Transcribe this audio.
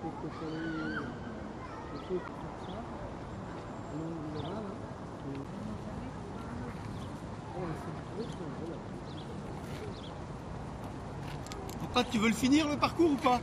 Pour tu veux le finir le parcours ou pas?